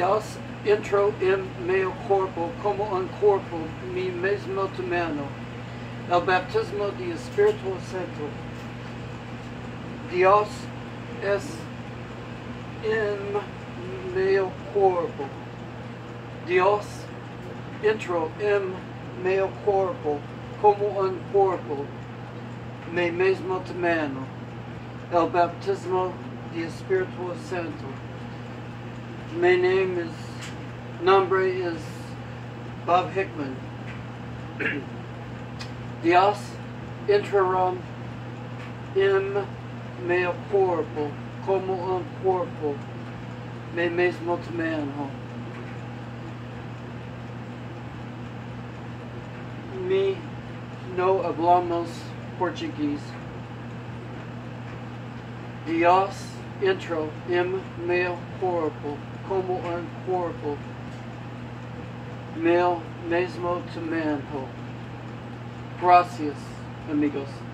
Dios entro en meu corpo como un corpo mi mesmo mano. El baptismo de Espíritu Santo. Dios es en meu corpo. Dios entro en meu corpo como un corpo mi mesmo mano. El baptismo de Espíritu Santo. My name is, nombre is Bob Hickman. Dios entraron en mi cuerpo como un cuerpo, mi mismo tamaño. Mi no hablamos portugués. Dios entró en mi cuerpo como un cuerpo, mi mismo tamaño. Gracias, amigos.